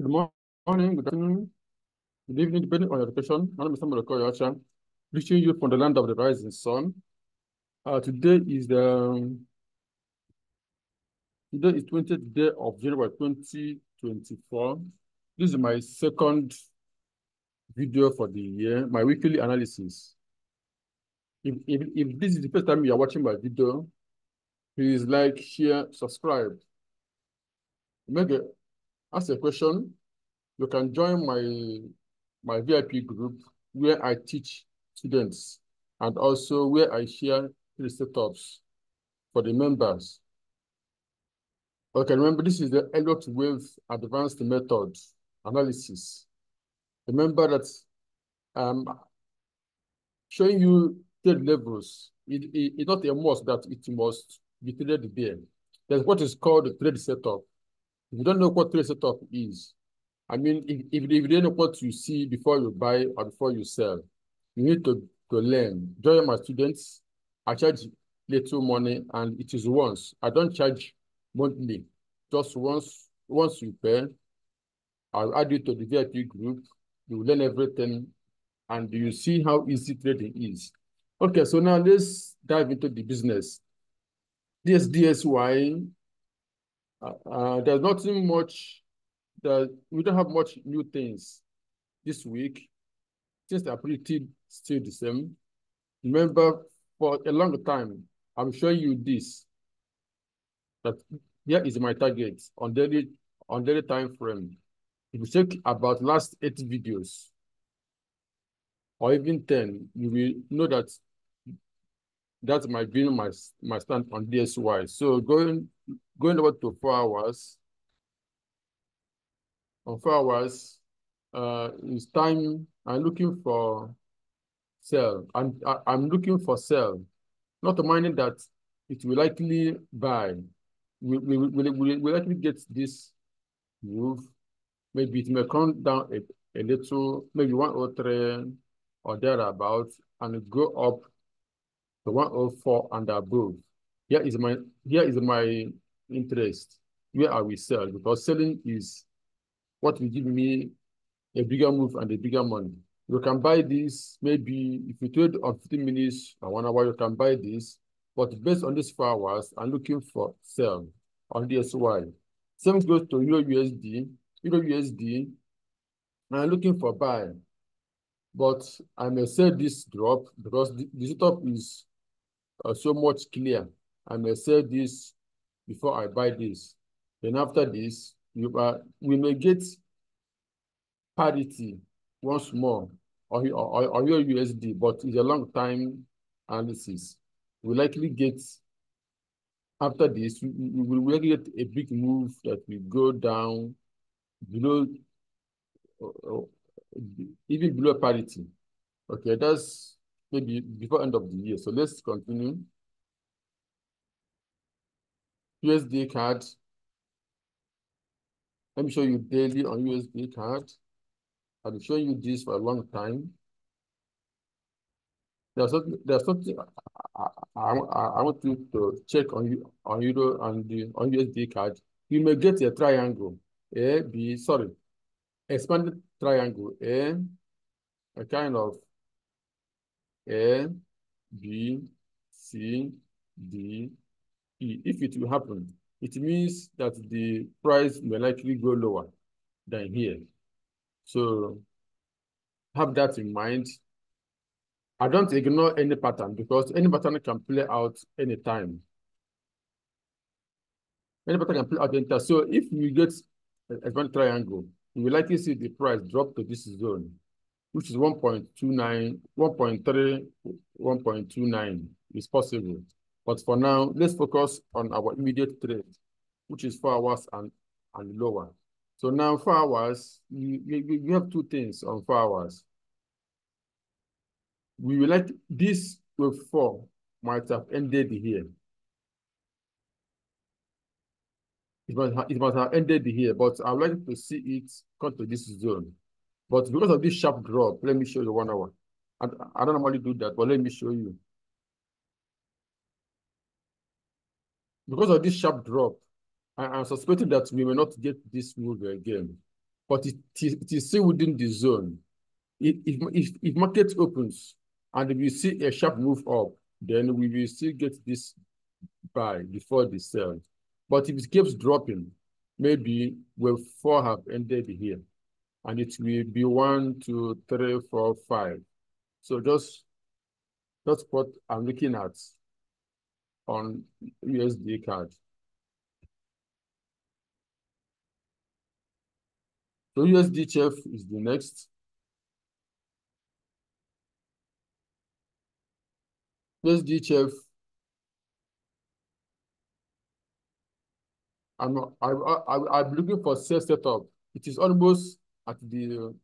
Good morning, good afternoon, good evening, depending on your location. My name is Samuel Okoyeocha, reaching you from the land of the rising sun. Uh, today is the today is 20th day of January 2024. This is my second video for the year, my weekly analysis. If, if, if this is the first time you are watching my video, please like, share, subscribe. Make a, ask a question. You can join my, my VIP group where I teach students and also where I share the setups for the members. Okay, remember this is the Elliott Wave Advanced Method Analysis. Remember that um, showing you trade levels, it, it, it's not a must that it must be traded there. There's what is called trade setup. If you don't know what trade setup is, I mean, if, if, if you don't know what you see before you buy or before you sell, you need to, to learn. Join my students. I charge little money and it is once. I don't charge monthly. Just once, once you pay, I'll add you to the VIP group. You learn everything and you see how easy trading is. Okay, so now let's dive into the business. This DXY, uh, uh, there's nothing much, that we don't have much new things this week. Things are pretty still the same. Remember, for a long time, I'm showing you this, that here is my target on daily, on daily time frame. If you check about last eight videos, or even 10, you will know that that my be my, my stand on DXY. So going, going over to four hours, on four hours, uh, it's time, I'm looking for sell. I'm, I'm looking for sell, not minding that it will likely buy. We will we, we, we likely get this move. Maybe it may come down a, a little, maybe one or three or thereabouts, and go up to 104 and above. Here is my here is my interest where I will sell because selling is what will give me a bigger move and a bigger money. You can buy this maybe if you trade on 15 minutes or one hour, you can buy this. But based on these four hours, I'm looking for sell on DXY. Same goes to Euro USD. USD, I'm looking for buy. But I may sell this drop because the, the setup is uh, so much clear. I may sell this before I buy this. Then after this, you, we may get parity once more or, or, or your USD, but it's a long time analysis. We likely get, after this, we, will get a big move that will go down below, uh, even below parity. Okay, that's maybe before end of the year. So let's continue. USD CAD. Let me show you daily on USD CAD. I've been showing you this for a long time. There's something, there's something I, I, I, want you to check on you on Euro on the on USD CAD. You may get a triangle. A, B, sorry, expanded triangle. A, a kind of A, B, C, D, E. If it will happen, it means that the price may likely go lower than here. So have that in mind. I don't ignore any pattern because any pattern can play out anytime. Any pattern can play out anytime. So if you get a one triangle, you will likely see the price drop to this zone, which is 1.29, 1.3, 1.29 is possible. But for now, let's focus on our immediate trade, which is four hours and, and lower. So now four hours, you, you, you have two things on four hours. We will let this wave four might have ended here. It must, have, it must have ended here, but I'd like to see it come to this zone. But because of this sharp drop, let me show you one hour. I, I don't normally do that, but let me show you. Because of this sharp drop, I am suspecting that we may not get this move again. but it, it is still within the zone. If, if, if market opens and we see a sharp move up, then we will still get this buy before the sell. But if it keeps dropping, maybe we'll four have ended here. And it will be one, two, three, four, five. So just that's what I'm looking at on USD CAD. So USD chef is the next. USD chef. I'm I, I, I'm looking for sales setup. It is almost at the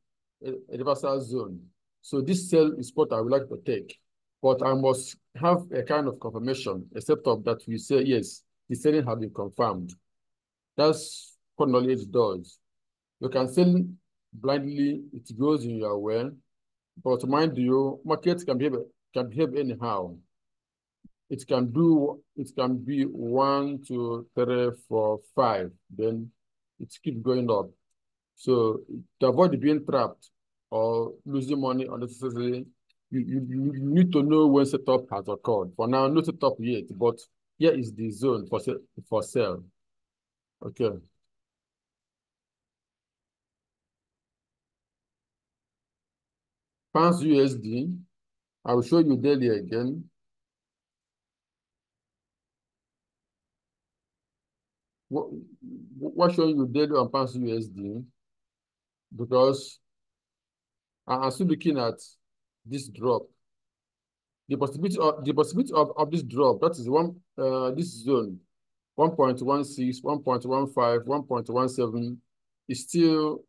uh, reversal zone. So this sell is what I would like to take. But I must have a kind of confirmation, a setup that we say, yes, the selling has been confirmed. That's what knowledge does. You can sell blindly, it goes in your way. But mind you, markets can behave, can behave anyhow. It can do, it can be one, two, three, four, five. Then it keeps going up. So to avoid being trapped or losing money unnecessarily, you, you, you need to know when setup has occurred. For now, no setup yet, but here is the zone for, for sale. Okay. Pounds USD. I will show you daily again. What, what showing you daily on pounds USD? Because I'm still looking at this drop. The possibility of the possibility of, of this drop, that is one uh this zone, 1.16, 1.15, 1.17 is still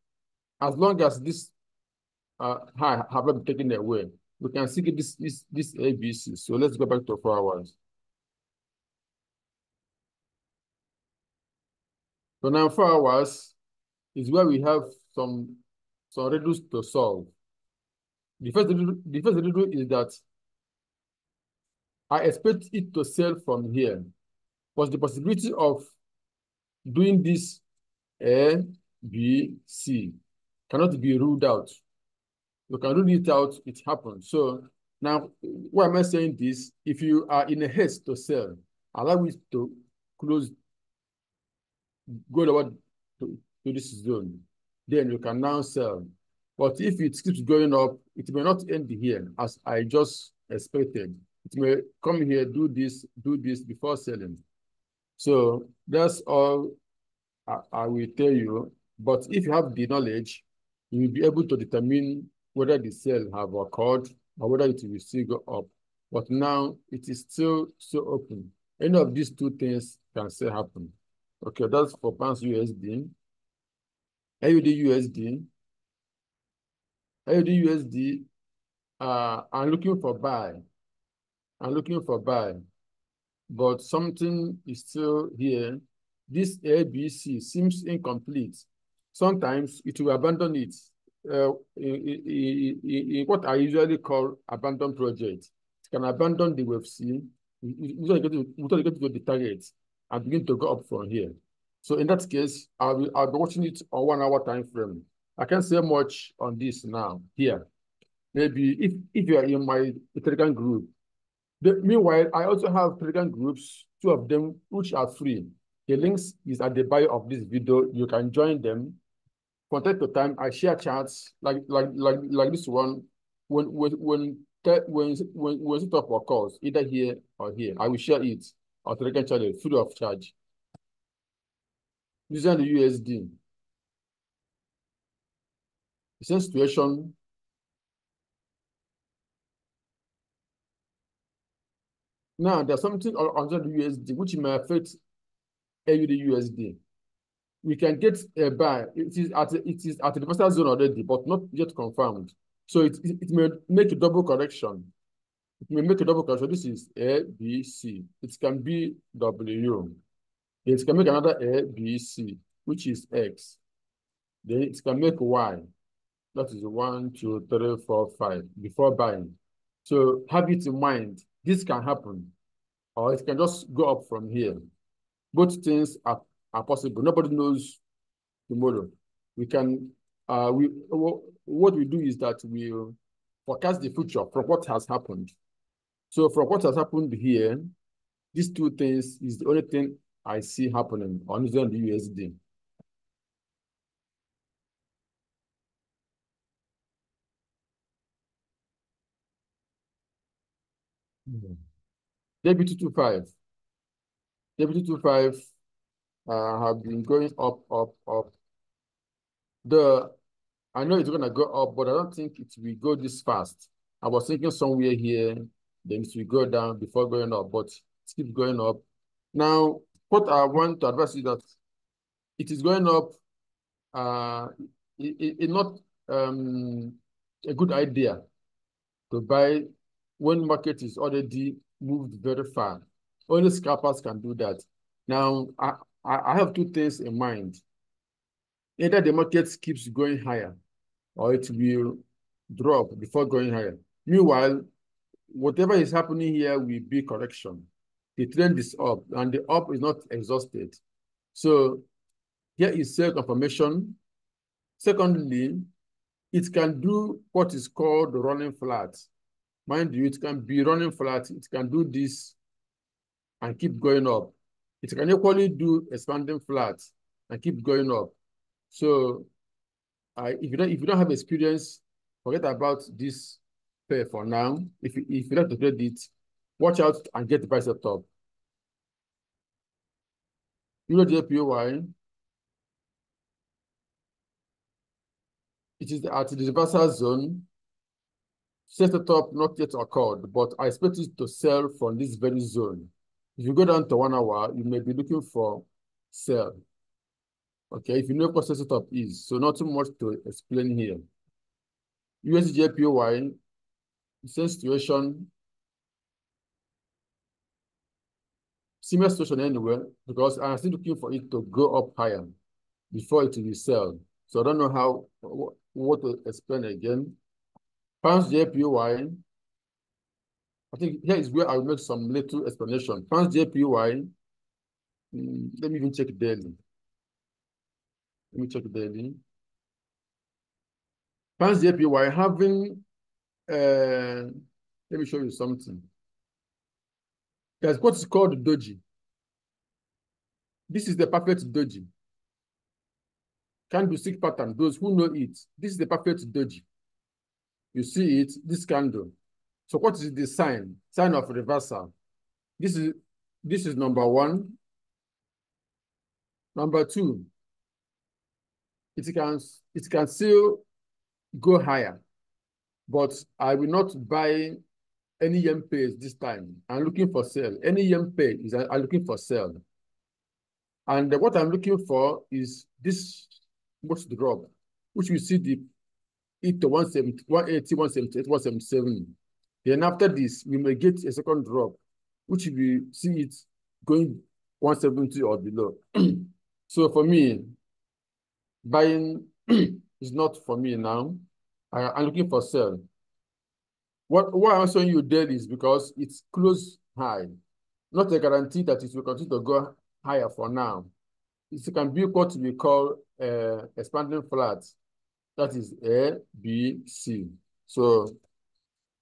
as long as this uh, high have not been taken away, we can see this, this, this ABC. So let's go back to four hours. So now four hours is where we have some, some riddles to solve. The first, the first riddle is that I expect it to sell from here. Was the possibility of doing this A, B, C cannot be ruled out you can rule it out, it happens. So now, why am I saying this? If you are in a haste to sell, allow it to close, go over to, to this zone. Then you can now sell. But if it keeps going up, it may not end here as I just expected. It may come here, do this, do this before selling. So that's all I, I will tell you. But if you have the knowledge, you will be able to determine whether the sale have occurred or whether it will still go up. But now it is still so open. Any of these two things can still happen. Okay, that's for pounds USD. AUD USD. AUD USD, uh, I'm looking for buy. I'm looking for buy. But something is still here. This ABC seems incomplete. Sometimes it will abandon it uh, in, in, in, what I usually call abandoned project. It can abandon the wave C, usually get to, get to the target and begin to go up from here. So in that case, I'll be, I'll be watching it on one hour time frame. I can't say much on this now, here. Maybe if, if you are in my Telegram group, the, meanwhile, I also have Telegram groups, two of them which are free. The links is at the bio of this video. You can join them from time to time, I share chats like like like like this one. When when when when when when it up occurs, either here or here, I will share it on Telegram channel free of charge. Using the USD. The same situation. Now there's something on the USD which may affect AUD USD we can get a buy. It is at it is at the reversal zone already, but not yet confirmed. So it, it, it may make a double correction. It may make a double correction. This is A, B, C. It can be W. It can make another A, B, C, which is X. Then it can make Y. That is one, two, three, four, five, before buying. So have it in mind. This can happen. Or it can just go up from here. Both things are are possible. Nobody knows tomorrow. We can uh, we what we do is that we forecast the future from what has happened. So from what has happened here, these two things is the only thing I see happening on the USD. W225. W225 uh, have been going up, up, up. The I know it's gonna go up, but I don't think it will go this fast. I was thinking somewhere here, then it will go down before going up, but it keeps going up. Now, what I want to advise is that it is going up. Uh, it, it, not um, a good idea to buy when market is already moved very far. Only scalpers can do that. Now, I, I have two things in mind. Either the market keeps going higher or it will drop before going higher. Meanwhile, whatever is happening here will be correction. The trend is up and the up is not exhausted. So here is sell confirmation. Secondly, it can do what is called running flat. Mind you, it can be running flat. It can do this and keep going up. It can equally do expanding flat and keep going up. So uh, if you don't if you don't have experience, forget about this pair for now. If you, if you to trade it, watch out and get the price up top. Euro JPY. It is at the reversal zone set up not yet occurred, but I expect it to sell from this very zone. If you go down to one hour, you may be looking for sell. Okay, if you know what setup is, so not too much to explain here. USDJPY, same situation, similar situation anyway, because I'm still looking for it to go up higher before it will sell. So I don't know how, what to explain again. Pounds JPY, I think here is where I'll make some little explanation. Pounds JPY, mm, let me even check daily. Let me check daily. Pounds JPY having, uh, let me show you something. There's what is called doji. This is the perfect doji. Candlestick pattern, those who know it. This is the perfect doji. You see it, this candle. So what is the sign? Sign of reversal. This is this is number one. Number two, it can it can still go higher, but I will not buy any pays this time. I'm looking for sale. Any pay is I'm looking for sale. And what I'm looking for is this most drop, which we see the it to 170, 180, 178, 177. Then after this, we may get a second drop, which we see it going 170 or below. so for me, buying is not for me now. I, am looking for sell. What why I'm showing you daily is because it's close high, not a guarantee that it will continue to go higher for now. It can be what we call uh, expanding flat that is A, B, C. So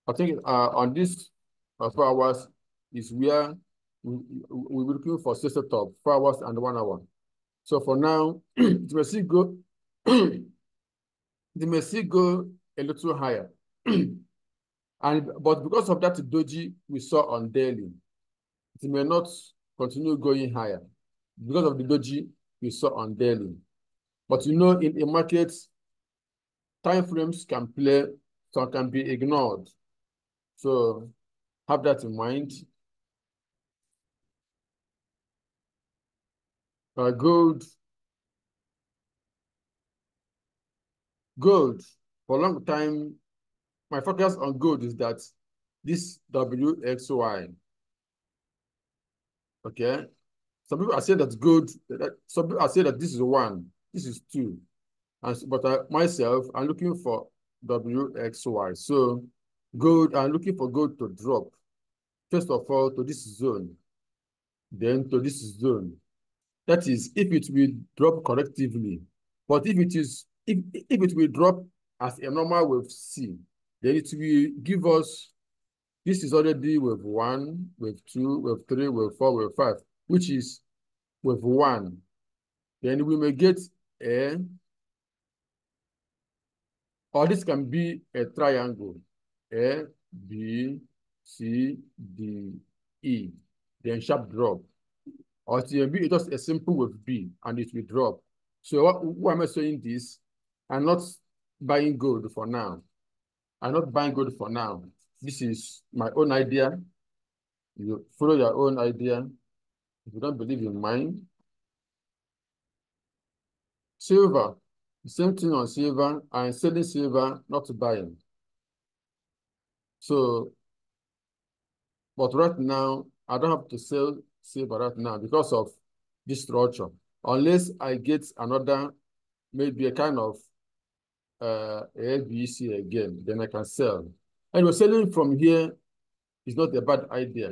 I think uh, on this uh, four hours is where we, we will looking for sister top, four hours and one hour. So for now, it may still go, it may still go a little higher. and But because of that doji we saw on daily, it may not continue going higher because of the doji we saw on daily. But you know, in a market, time frames can play, some can be ignored. So have that in mind. Uh, gold. Gold. For a long time, my focus on gold is that this WXY. Okay. Some people are saying that gold, some people are saying that this is one, this is two. And, but I, myself, I'm looking for WXY. So gold, I'm looking for gold to drop. First of all, to this zone, then to this zone. That is, if it will drop collectively. But if it is if, if it will drop as a normal wave C, then it will give us, this is already wave one, wave two, wave three, wave four, wave five, which is wave one. Then we may get a, or this can be a triangle, A, B, C, D, E, then sharp drop. Or it may be just a simple wave B and it will drop. So why am I saying this? I'm not buying gold for now. I'm not buying gold for now. This is my own idea. You follow your own idea. If you don't believe in mine. Silver, same thing on silver. I'm selling silver, not buying. So, but right now, I don't have to sell silver right now because of this structure. Unless I get another, maybe a kind of uh, ABC again, then I can sell. And we're selling from here is not a bad idea.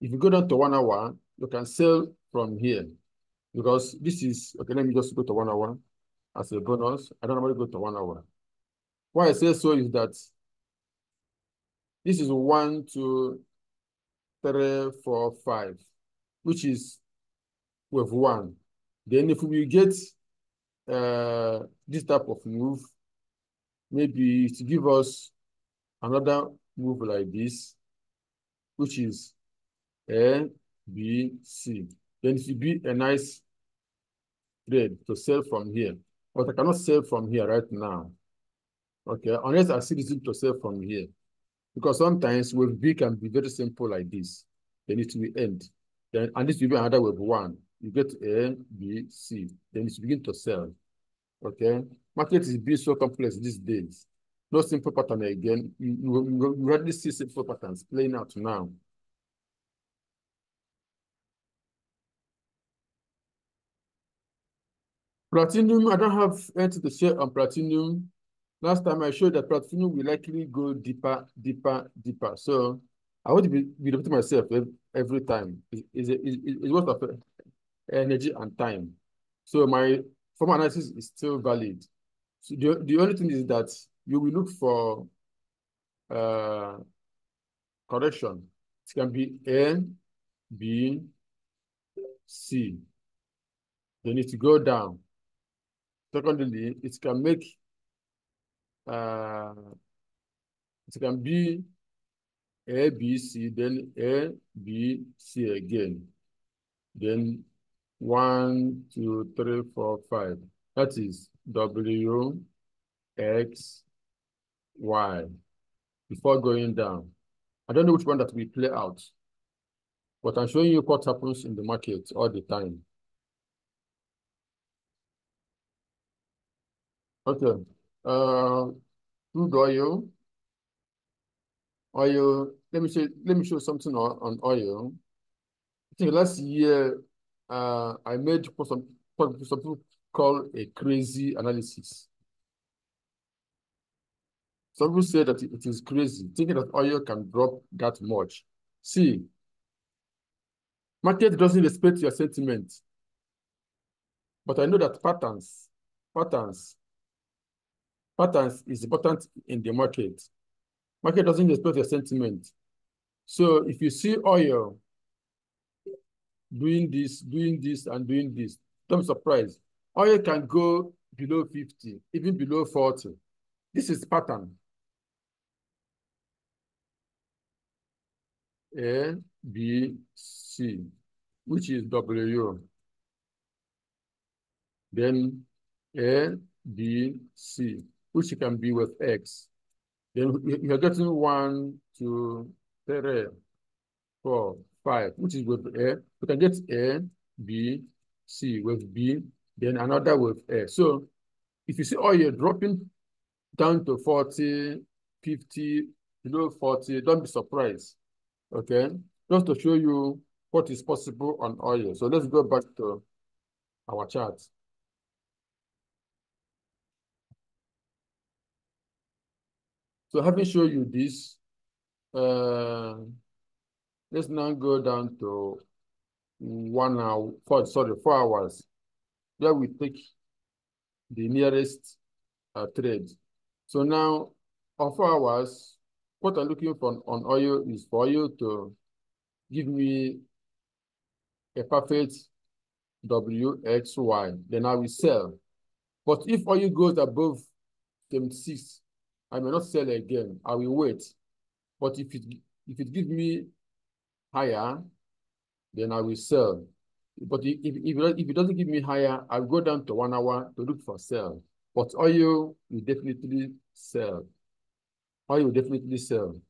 If you go down to one hour, you can sell from here because this is, okay, let me just go to one hour as a bonus. I don't normally go to one hour. Why I say so is that this is one, two, three, four, five, which is with one. Then if we get uh, this type of move, maybe to give us another move like this, which is A, B, C. Then it will be a nice trade to sell from here. But I cannot sell from here right now. Okay, unless I see this to sell from here. Because sometimes wave B can be very simple like this. Then it will end. Then and this will be another wave one. You get A, B, C. Then it begin to sell. Okay. Market is being so complex these days. No simple pattern again. You, you, you already see simple patterns playing out now. Platinum, I don't have anything to share on platinum. Last time I showed that platinum will likely go deeper, deeper, deeper. So I want to be, repeating myself every, time. It's, worth of energy and time. So my form analysis is still valid. So the, the only thing is that you will look for uh, correction. It can be A, B, C. They need to go down. Secondly, it can make, uh, it can be A, B, C, then A, B, C again. Then one, two, three, four, five. That is W, X, Y before going down. I don't know which one that will play out, but I'm showing you what happens in the market all the time. Okay. Uh, crude oil. Oil. Let me show. Let me show something on, on oil. I think last year, uh, I made for some for some people call a crazy analysis. Some people say that it is crazy, thinking that oil can drop that much. See, market doesn't respect your sentiment. But I know that patterns, patterns, patterns is important in the market. Market doesn't respect your sentiment. So if you see oil doing this, doing this, and doing this, don't be surprised. Oil can go below 50, even below 40. This is pattern. A, B, C, which is W. Then A, B, C, which can be with X. Then you're getting one, two, three, four, five, which is with A. You can get A, B, C with B, then another with A. So if you see oh, oil dropping down to 40, 50, below 40, don't be surprised. Okay, just to show you what is possible on oil. So let's go back to our chart. So having shown you this, uh, let's now go down to one hour, four, sorry, four hours. Where we take the nearest uh, trade. So now, on four hours, what I'm looking for on oil is for you to give me a perfect WXY, then I will sell. But if oil goes above 76, I may not sell again. I will wait. But if it if it gives me higher, then I will sell. But if, if, if it doesn't give me higher, I'll go down to one hour to look for sell. But oil will definitely sell. Oil will definitely sell.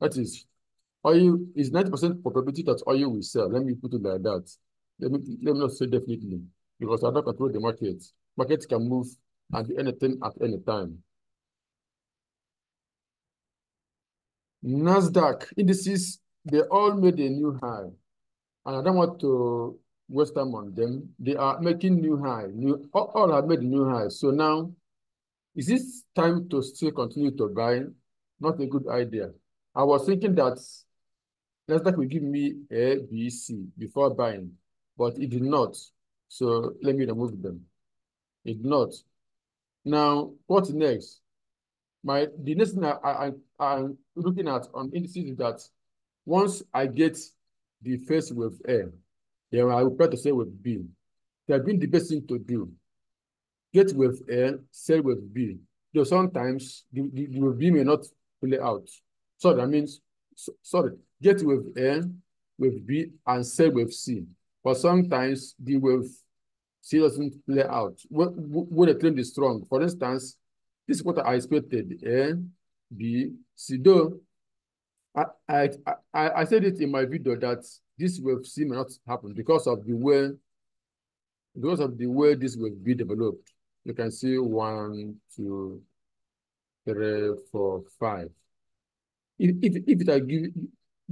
That is, oil is 90% probability that oil will sell. Let me put it like that. Let me, let me not say definitely, because I don't control the market. Market can move and do anything at any time. NASDAQ indices, they all made a new high. And I don't want to waste time on them. They are making new high. New, all, all have made new high. So now, is this time to still continue to buy? Not a good idea. I was thinking that NASDAQ will give me A, B, C before buying, but it did not. So let me remove them. It did not. Now, what next? My the next thing I, I, I'm looking at on indices is that once I get the first wave A, then I will try to sell with B. That been the best thing to do. Get with A, sell with B. Though sometimes the, the, the B may not play out. So that means, so, sorry, get with A, with B, and sell with C. But sometimes the wave C doesn't play out. When, when the trend is strong, for instance, this is what I expected. A, B, C. Though I, I, I, I said it in my video that this will seem not happen because of the way because of the way this will be developed. You can see one, two, three, four, five. If if, if it are give,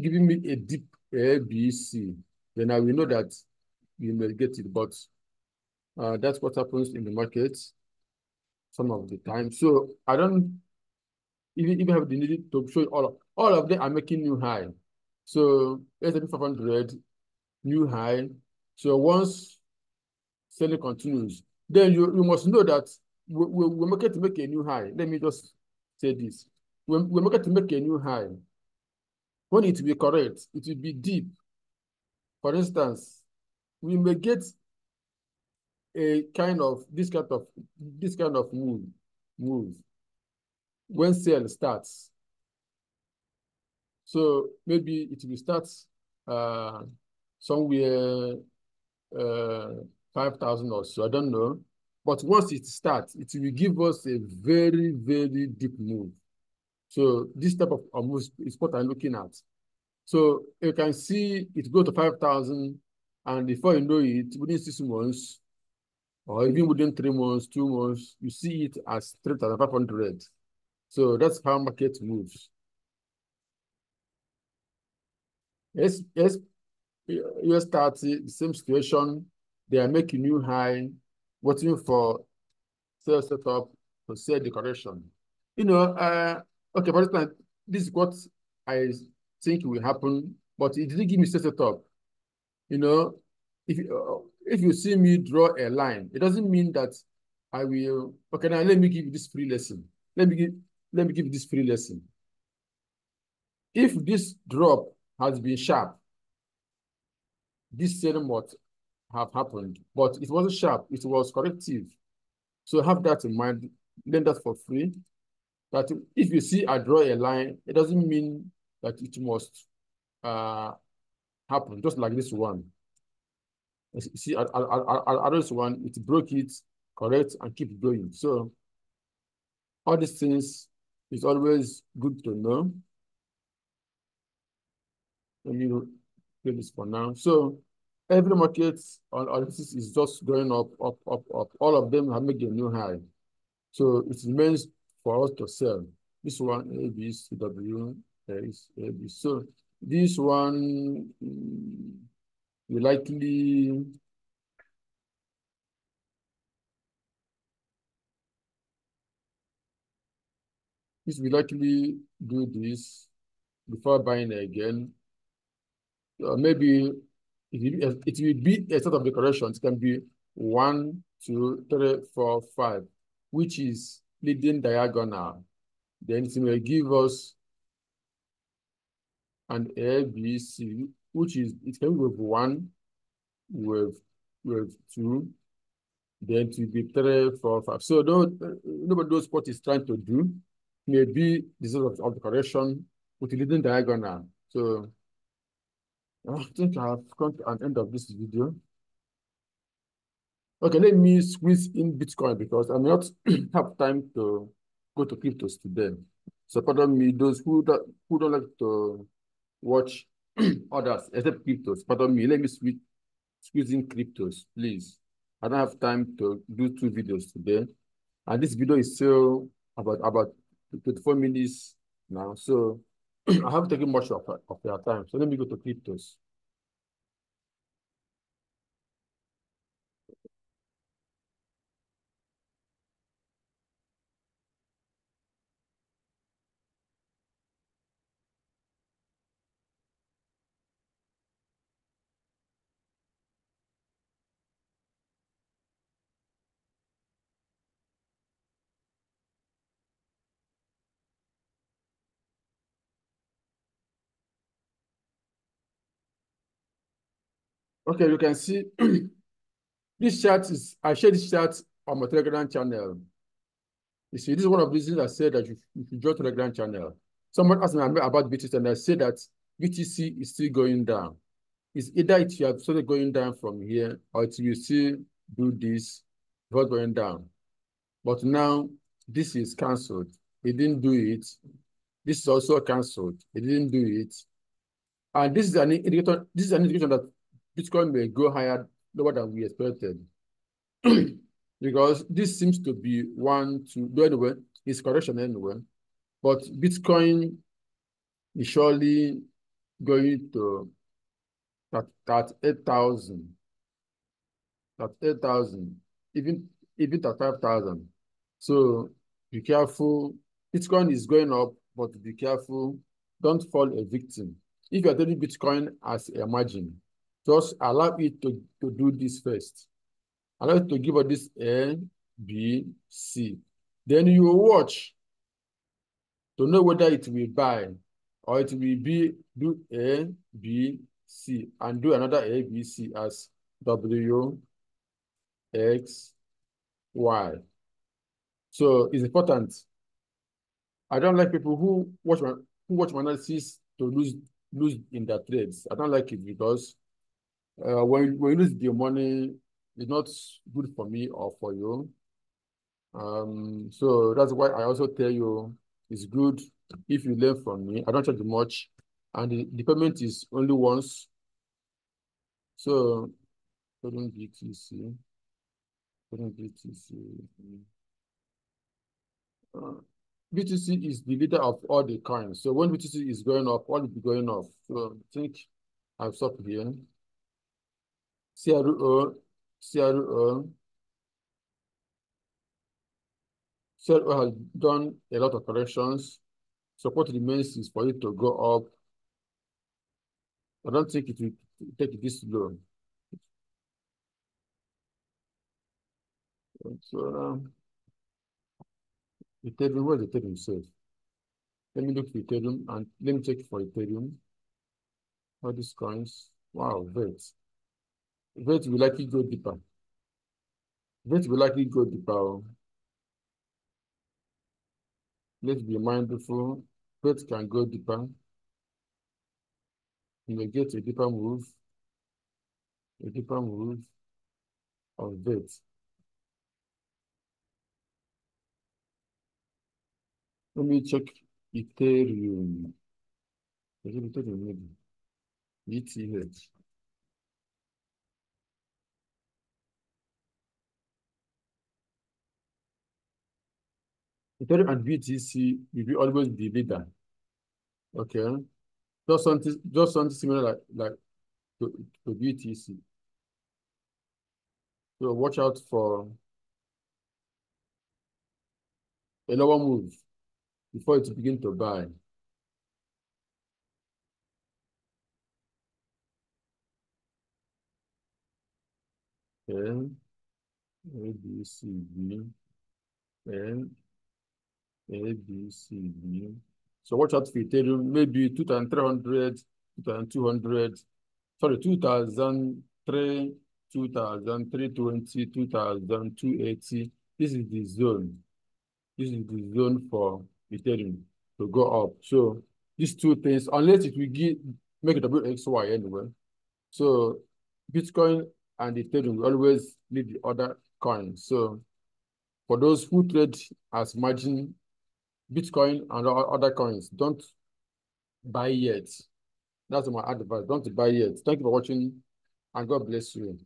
giving me a deep A, B, C, then I will know that you may get it. But uh, that's what happens in the market some of the time. So I don't even, even have the need to show all of, all of them are making new high. So S&P 500, new high. So once selling continues, then you, you must know that we, we, we're making to make a new high. Let me just say this. We're, we're making to make a new high. When it will be correct, it will be deep. For instance, we may get a kind of this kind of this kind of move move when sale starts. So maybe it will start uh, somewhere uh, 5,000 or so, I don't know. But once it starts, it will give us a very, very deep move. So this type of, move is what I'm looking at. So you can see it go to 5,000 and before you know it, within six months, or even within three months, two months, you see it as 3,500. So that's how market moves. Yes, yes, US 30, the same situation. They are making new high, waiting for sales setup to sell the correction. You know, uh, okay, for instance, this is what I think will happen, but it didn't give me sales setup. You know, if uh, if you see me draw a line, it doesn't mean that I will, okay, now let me give you this free lesson. Let me give, let me give you this free lesson. If this drop has been sharp, this same what have happened, but it wasn't sharp, it was corrective. So have that in mind, learn that for free. That if you see I draw a line, it doesn't mean that it must uh, happen, just like this one. See, others one, it broke it, correct, and keep going. So all these things is always good to know. Let me do this for now. So every market on this is just going up, up, up, up. All of them have made a new high. So it remains for us to sell. This one, A, B, C, W, is A, B. So this one, mm, we likely this will likely do this before buying again. Uh, maybe it, it will be a set of decorations. It can be one, two, three, four, five, which is leading diagonal. Then it will give us an ABC, which is it can with one, with with two, then to be three, four, five. So those, nobody knows what he's trying to do. Maybe this is of, of the correction leading diagonal. So I think I have come to an end of this video. Okay, let me squeeze in Bitcoin because I may not have time to go to cryptos today. So pardon me, those who don't, who don't like to watch others except cryptos, pardon me, let me squeeze, squeeze in cryptos, please. I don't have time to do two videos today. And this video is still about, about 24 minutes now. So I haven't taken much of, of your time. So let me go to cryptos. Okay, you can see this chart is, I shared this chart on my Telegram channel. You see, this is one of the reasons I said that you, you should join Telegram channel. Someone asked me about BTC and I said that BTC is still going down. It's either it you have started going down from here or it will still do this before going down. But now this is cancelled. It didn't do it. This is also cancelled. It didn't do it. And this is an indicator, this is an indication that Bitcoin may go higher, lower than we expected. because this seems to be one, to do anyway, it's correction anyway. But Bitcoin is surely going to that, that 8,000, that 8,000, even, even at 5,000. So be careful. Bitcoin is going up, but be careful. Don't fall a victim. If you're taking Bitcoin as a margin, just allow it to, to do this first. Allow it to give us this A, B, C. Then you watch to know whether it will buy or it will be do A, B, C and do another A, B, C as W, X, Y. So it's important. I don't like people who watch my who watch my analysis to lose lose in their trades. I don't like it because uh, when, when you lose the money, it's not good for me or for you. Um, so that's why I also tell you it's good if you learn from me. I don't charge much, and the, the payment is only once. So, couldn't BTC, couldn't BTC. Uh, BTC is the leader of all the coins. So when BTC is going up, all will be going off. So I think I'll stop here. CRO, CRO, CRO has done a lot of corrections. Support remains is for it to go up. I don't think it will take this low. So, um, Ethereum, where's Ethereum safe? Let me look for Ethereum and let me check for Ethereum. All these coins. Wow, great. Vet will likely go deeper. Vet will likely go deeper. Oh. Let's be mindful. Vet can go deeper. You may get a deeper move. A deeper move of vet. Let me check Ethereum. Ethereum maybe. ETH. And BTC will be always the leader. Okay. Just something, just something similar like, like to, to BTC. So watch out for a lower move before it begin to buy. Okay. And A, B, C, D. So watch out for Ethereum, maybe 2,300, 2,200, sorry, 2,003, 2,320, 2,280. This is the zone. This is the zone for Ethereum to go up. So these two things, unless it will give, make it a bit XY anyway. So Bitcoin and Ethereum will always need the other coin. So for those who trade as margin Bitcoin and other coins, don't buy yet. That's my advice. Don't buy yet. Thank you for watching and God bless you.